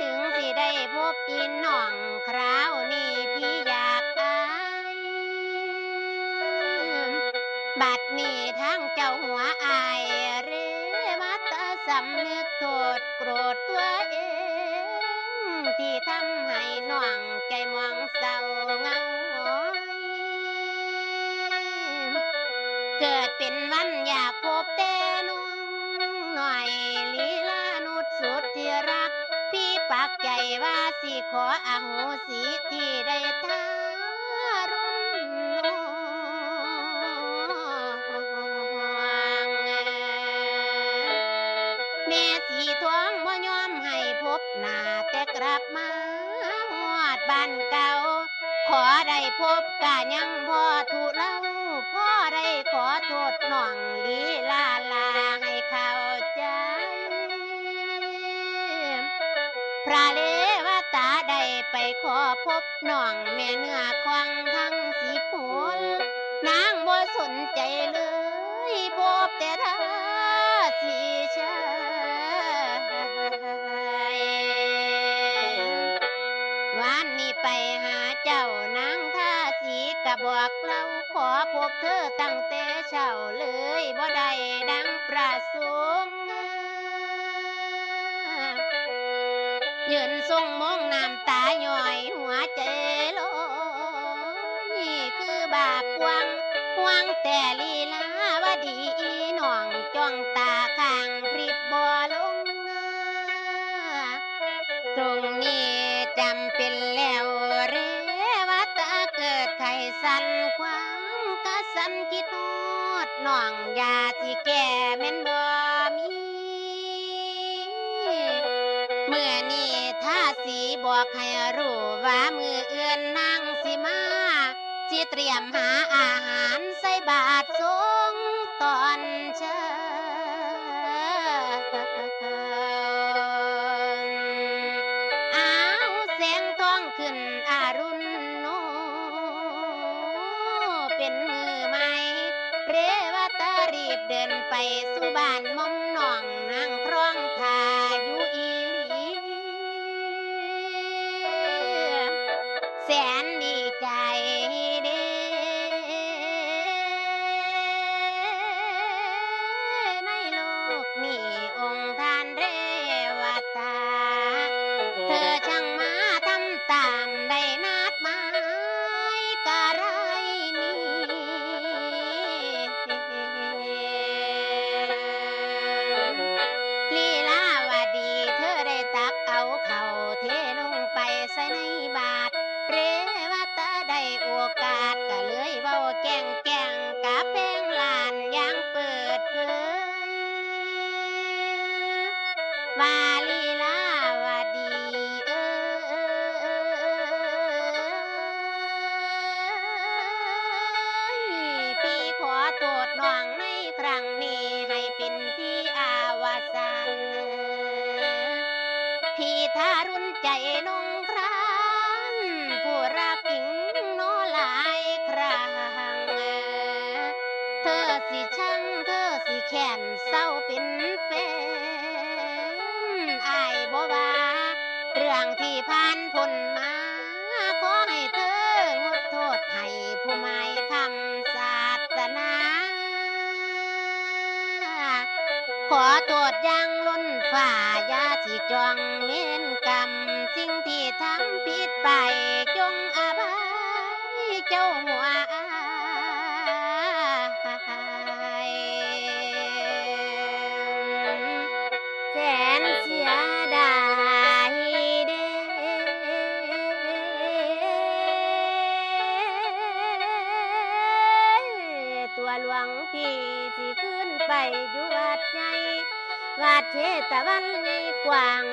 ถึงสิได้พบอีน้องคราวนี้พี่อยากอายบัดนี้ทั้งเจ้าหัวอายเรมาตะสำนึกโทษโกรธตัวเอง ที่ทำให้น้องใจมองเศร้าเหงาเกิดเป็นวันอยาก สิขออโหสิที่ได้ทารุณน้องแม่สีทวงบ่ยอมให้พบหน้าแต่กลับมาหอดบ้านเก่า ขอได้พบกะยังพ่อทุเล่าพ่อได้ขอโทษน้องลีล พบน้องแม่เนื้อควังทั้งสิบคนนางบ่สนใจเลยพบแต่เธอสีเชยวันนี้ไปหาเจ้านางท่าสีกะบอกเราขอพบเธอตั้งแต่เช้าเลยบ่ได้ดังประสงค์ ยืนทรงมองน้ำตาย่อยหัวใจลอยคือบาปวงหวงแต่ลีลาวดีอีน้องจ้องตาข้างพริบบ่ลงตรงนี้จำเป็นแล้วเรวตาเกิดไข่สันขวางกะสันคิดโนดน้องยาที่แก่แม่นบ่ บอกให้รู้ว่ามือเอื้อนนางสิมาสิเตรียมหาอาหารใส่บาทสงตอนเช้าอ้าวแสงทองขึ้นอารุณโนเป็นมือใหม่เรวตารีบเดินไปสู่บ้านมอม แสนดีใจ ครั้งนี้ให้เป็นที่อาวสันพี่ทารุณใจนง ขอโทษอยังล้นฝ่ายาสิจองเว้นกรรมสิ่งที่ทำผิดไปจงอภัยเจ้าหัว อยู่วัดใหญ่วัดเชตวันในกว้าง